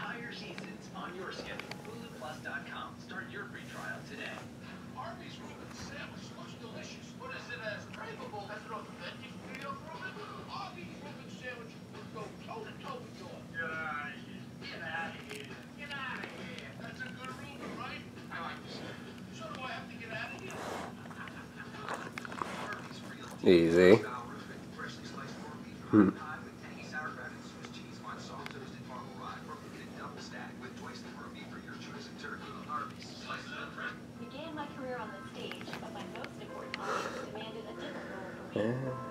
Entire seasons on your schedule. HuluPlus.com. Start your free trial today. Arby's Reuben sandwich looks delicious. It as craveable as an authentic Arby's Reuben sandwich would go toe to toe with yours. Get out of here. Get out of here. Get out of here. That's a good right? I like this. So do I have to get out of here? Easy. Hmm. へ。